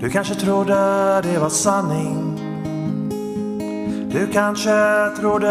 Du kanske trodde det var sanning. Du kanske trodde